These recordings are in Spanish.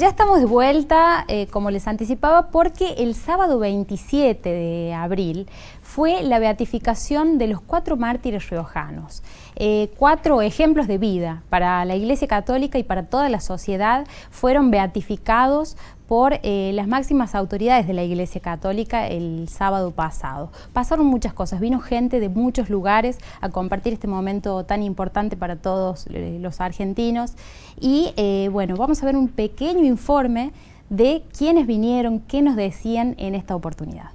Ya estamos de vuelta, eh, como les anticipaba, porque el sábado 27 de abril fue la beatificación de los cuatro mártires riojanos. Eh, cuatro ejemplos de vida para la Iglesia Católica y para toda la sociedad fueron beatificados por eh, las máximas autoridades de la Iglesia Católica el sábado pasado. Pasaron muchas cosas, vino gente de muchos lugares a compartir este momento tan importante para todos eh, los argentinos y bueno, vamos a ver un pequeño informe de quiénes vinieron, qué nos decían en esta oportunidad.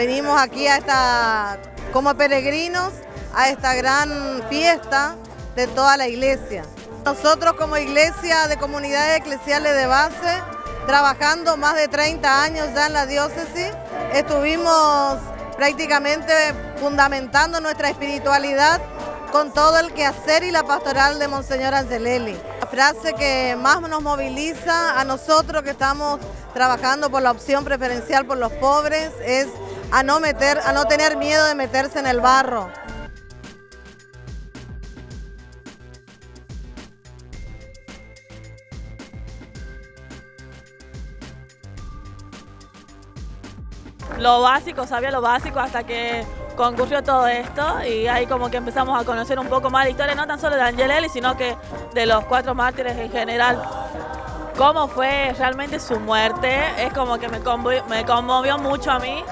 Venimos aquí a esta, como peregrinos a esta gran fiesta de toda la iglesia. Nosotros como iglesia de comunidades eclesiales de base, trabajando más de 30 años ya en la diócesis, estuvimos prácticamente fundamentando nuestra espiritualidad con todo el quehacer y la pastoral de Monseñor Angelelli. La frase que más nos moviliza a nosotros que estamos trabajando por la opción preferencial por los pobres es a no, meter, a no tener miedo de meterse en el barro. Lo básico, sabía lo básico hasta que concurrió todo esto y ahí como que empezamos a conocer un poco más la historia, no tan solo de Angelelli, sino que de los cuatro mártires en general. Cómo fue realmente su muerte, es como que me me conmovió mucho a mí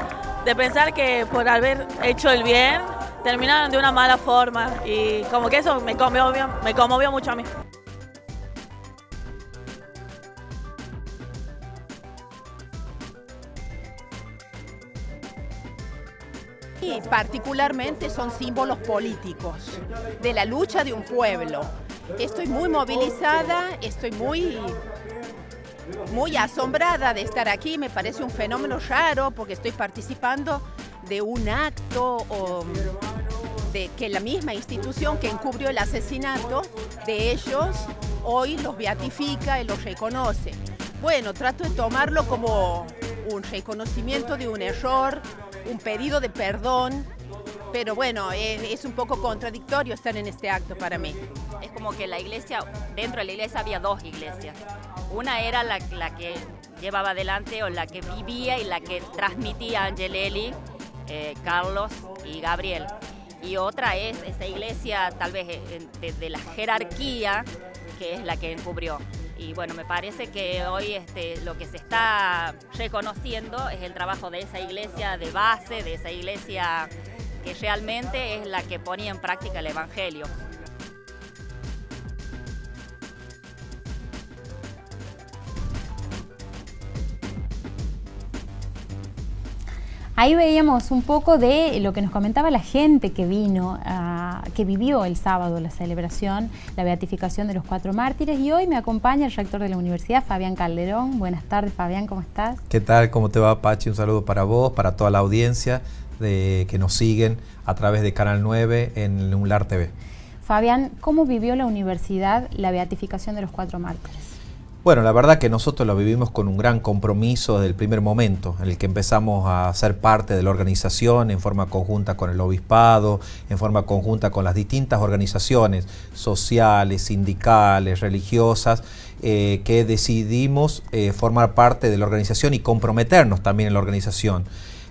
de pensar que por haber hecho el bien terminaron de una mala forma y como que eso me conmovió, me conmovió mucho a mí. Y particularmente son símbolos políticos de la lucha de un pueblo. Estoy muy movilizada, estoy muy muy asombrada de estar aquí, me parece un fenómeno raro porque estoy participando de un acto de que la misma institución que encubrió el asesinato de ellos hoy los beatifica y los reconoce. Bueno, trato de tomarlo como un reconocimiento de un error, un pedido de perdón, pero bueno, es, un poco contradictorio estar en este acto para mí. Es como que la iglesia, dentro de la iglesia había dos iglesias. Una era la, que llevaba adelante o la que vivía y la que transmitía Angelelli, eh, Carlos y Gabriel. Y otra es esa iglesia tal vez eh, de, la jerarquía, que es la que encubrió. Y bueno, me parece que hoy este, lo que se está reconociendo es el trabajo de esa iglesia de base, de esa iglesia que realmente es la que ponía en práctica el Evangelio. Ahí veíamos un poco de lo que nos comentaba la gente que vino, que vivió el sábado la celebración, la beatificación de los cuatro mártires y hoy me acompaña el rector de la universidad, Fabián Calderón. Buenas tardes, Fabián, ¿cómo estás? ¿Qué tal? ¿Cómo te va, Pachi? Un saludo para vos, para toda la audiencia de, que nos siguen a través de Canal 9 en UNLAR TV. Fabián, ¿cómo vivió la universidad la beatificación de los cuatro mártires? Bueno, la verdad que nosotros lo vivimos con un gran compromiso desde el primer momento, en el que empezamos a ser parte de la organización en forma conjunta con el obispado, en forma conjunta con las distintas organizaciones sociales, sindicales, religiosas, eh, que decidimos eh, formar parte de la organización y comprometernos también en la organización.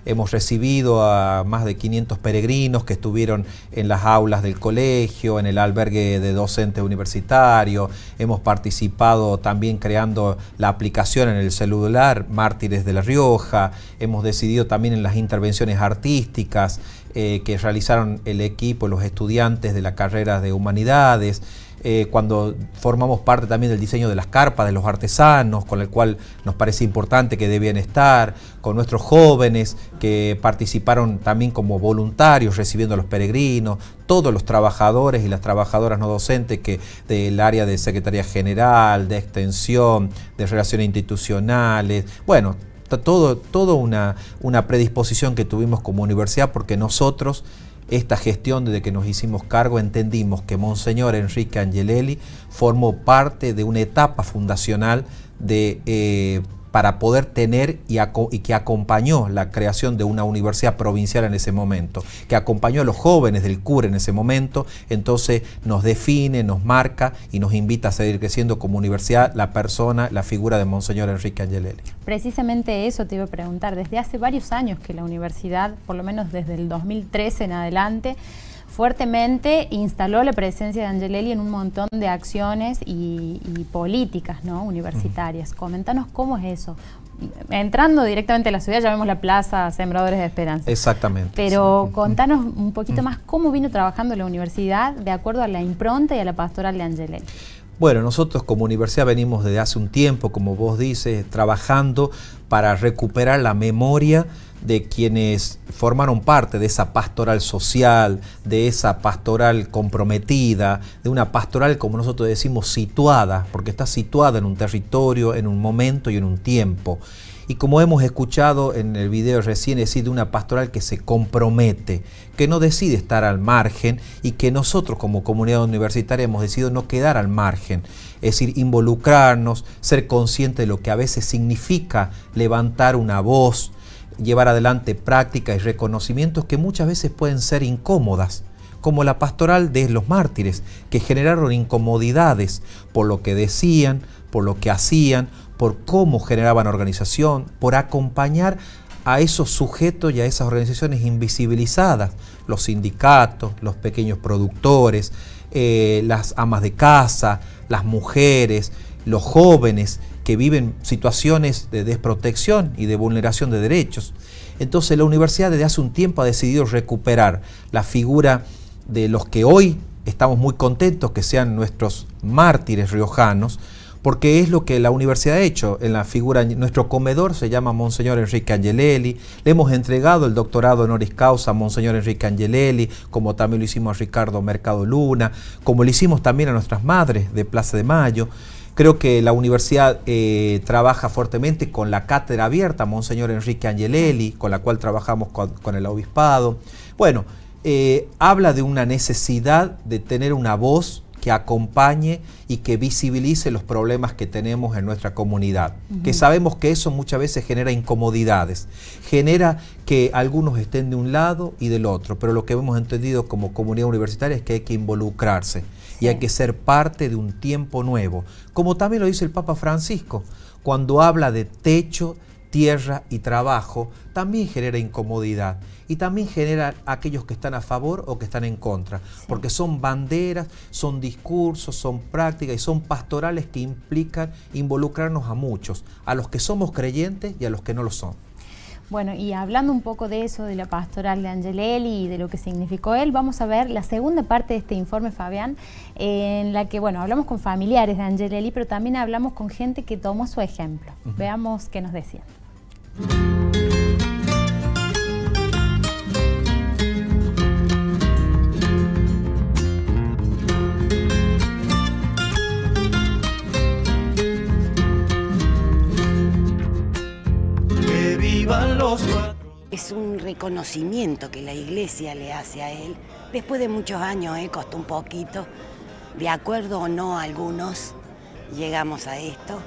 Hemos recibido a más de 500 peregrinos que estuvieron en las aulas del colegio, en el albergue de docentes universitarios. Hemos participado también creando la aplicación en el celular Mártires de la Rioja. Hemos decidido también en las intervenciones artísticas eh, que realizaron el equipo, los estudiantes de la carrera de humanidades. Eh, cuando formamos parte también del diseño de las carpas de los artesanos, con el cual nos parece importante que debían estar, con nuestros jóvenes que participaron también como voluntarios recibiendo a los peregrinos, todos los trabajadores y las trabajadoras no docentes que del área de Secretaría General, de Extensión, de Relaciones Institucionales, bueno, todo, todo una, una predisposición que tuvimos como universidad porque nosotros esta gestión desde que nos hicimos cargo entendimos que Monseñor Enrique Angelelli formó parte de una etapa fundacional de eh, para poder tener y, que acompañó la creación de una universidad provincial en ese momento, que acompañó a los jóvenes del CUR en ese momento, entonces nos define, nos marca y nos invita a seguir creciendo como universidad la persona, la figura de Monseñor Enrique Angelelli. Precisamente eso te iba a preguntar, desde hace varios años que la universidad, por lo menos desde el 2013 en adelante, fuertemente instaló la presencia de Angelelli en un montón de acciones y, políticas ¿no? universitarias. Coméntanos cómo es eso. Entrando directamente a la ciudad ya vemos la plaza Sembradores de Esperanza. Exactamente. Pero contanos un poquito más cómo vino trabajando la universidad de acuerdo a la impronta y a la pastoral de Angelelli. Bueno, nosotros como universidad venimos desde hace un tiempo, como vos dices, trabajando para recuperar la memoria de quienes formaron parte de esa pastoral social, de esa pastoral comprometida, de una pastoral, como nosotros decimos, situada, porque está situada en un territorio, en un momento y en un tiempo. Y como hemos escuchado en el video recién, es decir, de una pastoral que se compromete, que no decide estar al margen y que nosotros como comunidad universitaria hemos decidido no quedar al margen, es decir, involucrarnos, ser conscientes de lo que a veces significa levantar una voz, llevar adelante prácticas y reconocimientos que muchas veces pueden ser incómodas, como la pastoral de los mártires, que generaron incomodidades por lo que decían, por lo que hacían, por cómo generaban organización, por acompañar a esos sujetos y a esas organizaciones invisibilizadas, los sindicatos, los pequeños productores, eh, las amas de casa, las mujeres, los jóvenes que viven situaciones de desprotección y de vulneración de derechos. Entonces la universidad desde hace un tiempo ha decidido recuperar la figura de los que hoy estamos muy contentos que sean nuestros mártires riojanos, porque es lo que la universidad ha hecho. En la figura, nuestro comedor se llama Monseñor Enrique Angelelli, le hemos entregado el doctorado honoris causa a Monseñor Enrique Angelelli, como también lo hicimos a Ricardo Mercado Luna, como lo hicimos también a nuestras madres de Plaza de Mayo. Creo que la universidad eh, trabaja fuertemente con la cátedra abierta, Monseñor Enrique Angelelli, con la cual trabajamos con, el obispado. Bueno, eh, habla de una necesidad de tener una voz que acompañe y que visibilice los problemas que tenemos en nuestra comunidad. Que sabemos que eso muchas veces genera incomodidades, genera que algunos estén de un lado y del otro, pero lo que hemos entendido como comunidad universitaria es que hay que involucrarse y hay que ser parte de un tiempo nuevo, como también lo dice el Papa Francisco, cuando habla de techo, tierra y trabajo, también genera incomodidad y también genera aquellos que están a favor o que están en contra, porque son banderas, son discursos, son prácticas y son pastorales que implican involucrarnos a muchos, a los que somos creyentes y a los que no lo son. Bueno, y hablando un poco de eso, de la pastoral de Angelelli y de lo que significó él, vamos a ver la segunda parte de este informe, Fabián, en la que, bueno, hablamos con familiares de Angelelli, pero también hablamos con gente que tomó su ejemplo. Veamos qué nos decían. Es un reconocimiento que la iglesia le hace a él. Después de muchos años, eh, costó un poquito, de acuerdo o no algunos, llegamos a esto.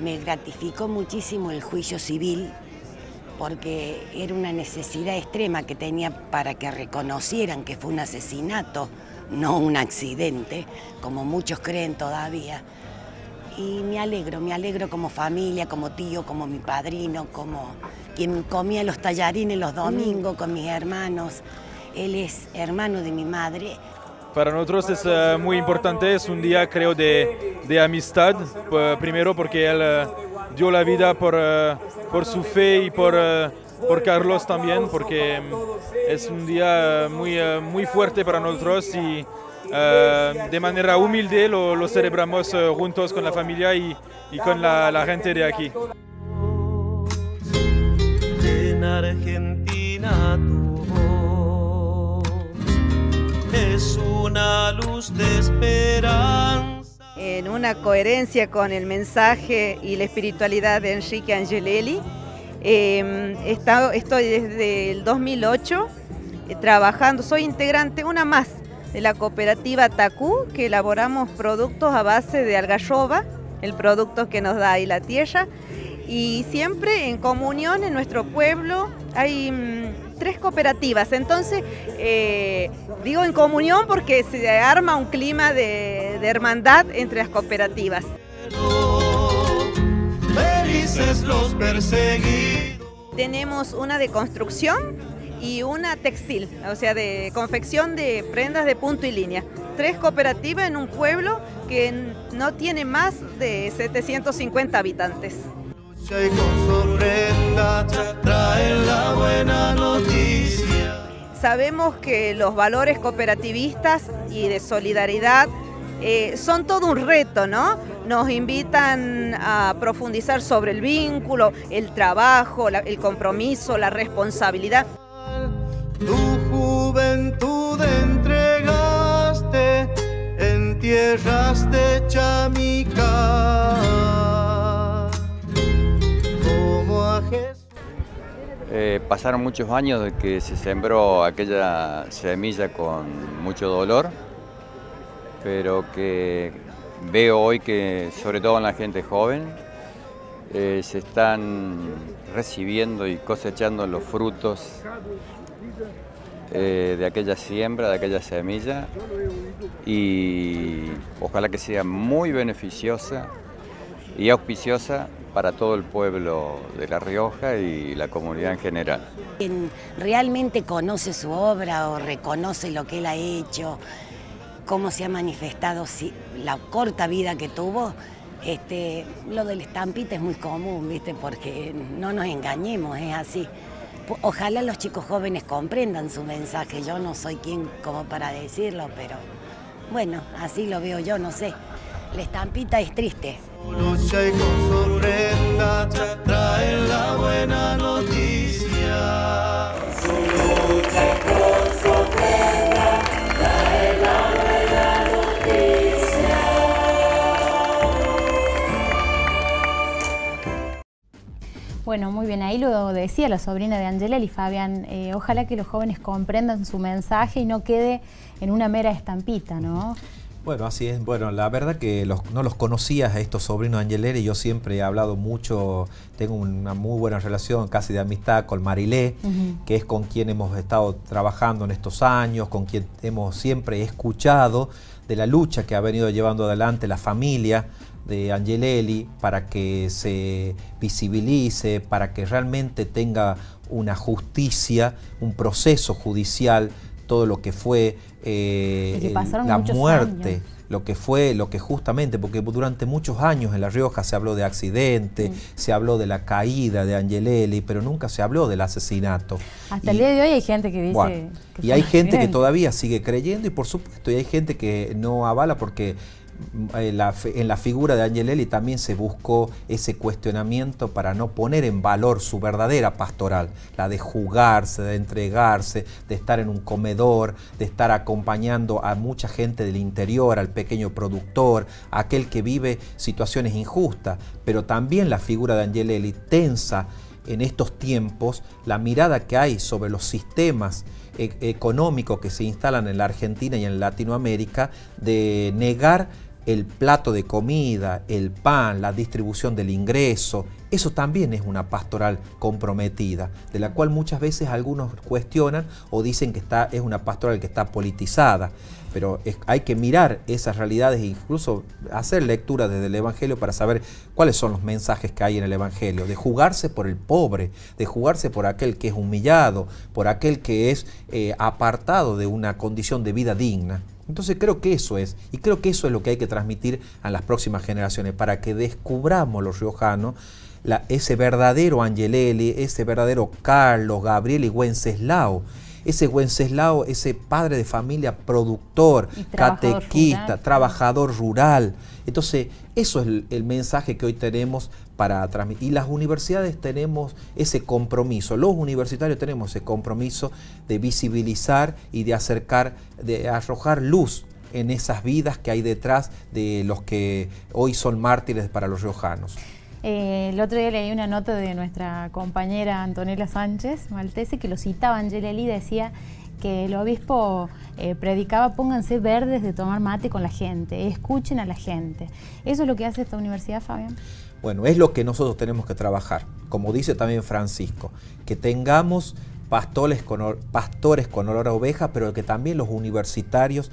Me gratificó muchísimo el juicio civil porque era una necesidad extrema que tenía para que reconocieran que fue un asesinato, no un accidente, como muchos creen todavía. Y me alegro, me alegro como familia, como tío, como mi padrino, como quien comía los tallarines los domingos con mis hermanos. Él es hermano de mi madre. Para nosotros es eh, muy importante, es un día creo de, de amistad, primero porque él eh, dio la vida por, eh, por su fe y por, por Carlos también, porque mm, es un día muy, muy fuerte para nosotros y de manera humilde lo, lo celebramos juntos con la familia y, y con la, la gente de aquí. Argentina tu es una luz de esperanza. En una coherencia con el mensaje y la espiritualidad de Enrique Angelelli, em, estoy desde el 2008 eh, trabajando, soy integrante, una más, de la cooperativa TACU, que elaboramos productos a base de algarroba, el producto que nos da ahí la tierra, y siempre en comunión en nuestro pueblo hay mm, tres cooperativas, entonces eh, digo en comunión porque se arma un clima de, de hermandad entre las cooperativas. Felices los perseguidos. Tenemos una de construcción y una textil, o sea, de confección de prendas de punto y línea. Tres cooperativas en un pueblo que no tiene más de 750 habitantes. Y con su ofrenda traen la buena noticia. Sabemos que los valores cooperativistas y de solidaridad eh, son todo un reto, ¿no? Nos invitan a profundizar sobre el vínculo, el trabajo, la- el compromiso, la responsabilidad. Tu juventud entregaste en tierras de Chamical. Pasaron muchos años de que se sembró aquella semilla con mucho dolor, pero que veo hoy que, sobre todo en la gente joven, eh, se están recibiendo y cosechando los frutos eh, de aquella siembra, de aquella semilla, y ojalá que sea muy beneficiosa y auspiciosa para todo el pueblo de La Rioja y la comunidad en general. Quien realmente conoce su obra o reconoce lo que él ha hecho, cómo se ha manifestado, la corta vida que tuvo, este, lo del estampita es muy común, ¿viste? Porque no nos engañemos, es así. Ojalá los chicos jóvenes comprendan su mensaje. Yo no soy quien como para decirlo, pero bueno, así lo veo yo, no sé. La estampita es triste. Lucha y con su ofrenda traen la buena noticia. Su lucha y con su ofrenda traen la buena noticia. Bueno, muy bien, ahí lo decía la sobrina de Angeleli, Fabián, eh, ojalá que los jóvenes comprendan su mensaje y no quede en una mera estampita, ¿no? Bueno, así es. Bueno, la verdad que los- no los conocías a estos sobrinos de Angeleri. Yo siempre he hablado mucho, tengo una muy buena relación, casi de amistad con Marilé, que es con quien hemos estado trabajando en estos años, con quien hemos siempre escuchado de la lucha que ha venido llevando adelante la familia de Angelelli para que se visibilice, para que realmente tenga una justicia, un proceso judicial, todo lo que fue eh, que el- la muerte, años. lo que fue, lo que justamente, porque durante muchos años en La Rioja se habló de accidente, Mm. se habló de la caída de Angelelli, pero nunca se habló del asesinato. Hasta Y- el día de hoy hay gente que dice bueno, que y hay gente que todavía sigue creyendo y por supuesto, y hay gente que no avala porque eh, en la figura de Angelelli también se buscó ese cuestionamiento para no poner en valor su verdadera pastoral, la de jugarse, de entregarse, de estar en un comedor, de estar acompañando a mucha gente del interior, al pequeño productor, a aquel que vive situaciones injustas, pero también la figura de Angelelli tensa en estos tiempos la mirada que hay sobre los sistemas e- económicos que se instalan en la Argentina y en Latinoamérica de negar el plato de comida, el pan, la distribución del ingreso. Eso también es una pastoral comprometida, de la cual muchas veces algunos cuestionan o dicen que está, es una pastoral que está politizada. Pero hay que mirar esas realidades e incluso hacer lectura desde el Evangelio para saber cuáles son los mensajes que hay en el Evangelio, de jugarse por el pobre, de jugarse por aquel que es humillado, por aquel que es eh, apartado de una condición de vida digna. Entonces creo que eso es, y creo que eso es lo que hay que transmitir a las próximas generaciones, para que descubramos los riojanos ese verdadero Angelelli, ese verdadero Carlos, Gabriel y Wenceslao. Ese Wenceslao, ese padre de familia productor, trabajador catequista, rural. trabajador rural. Entonces, eso es el, el mensaje que hoy tenemos para transmitir. Y las universidades tenemos ese compromiso, los universitarios tenemos ese compromiso de visibilizar y de acercar, de arrojar luz en esas vidas que hay detrás de los que hoy son mártires para los riojanos. Eh, el otro día leí una nota de nuestra compañera Antonella Sánchez, maltese, que lo citaba Angelelli decía que el obispo eh, predicaba, pónganse verdes de tomar mate con la gente, escuchen a la gente. ¿Eso es lo que hace esta universidad, Fabián? Bueno, es lo que nosotros tenemos que trabajar, como dice también Francisco, que tengamos pastores con, pastores con olor a oveja, pero que también los universitarios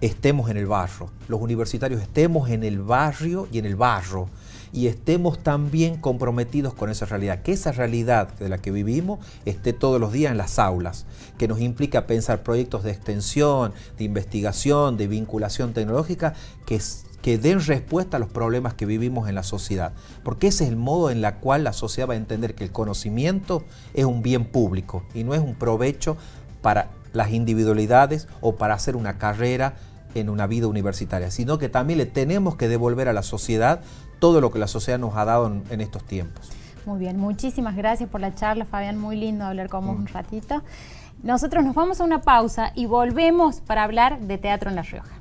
estemos en el barro, los universitarios estemos en el barrio y en el barro. Y estemos también comprometidos con esa realidad, que esa realidad de la que vivimos esté todos los días en las aulas, que nos implica pensar proyectos de extensión, de investigación, de vinculación tecnológica, que, que den respuesta a los problemas que vivimos en la sociedad, porque ese es el modo en el cual la sociedad va a entender que el conocimiento es un bien público y no es un provecho para las individualidades o para hacer una carrera en una vida universitaria, sino que también le tenemos que devolver a la sociedad todo lo que la sociedad nos ha dado en, en estos tiempos. Muy bien, muchísimas gracias por la charla, Fabián. Muy lindo hablar con vos un ratito. Nosotros nos vamos a una pausa y volvemos para hablar de teatro en La Rioja.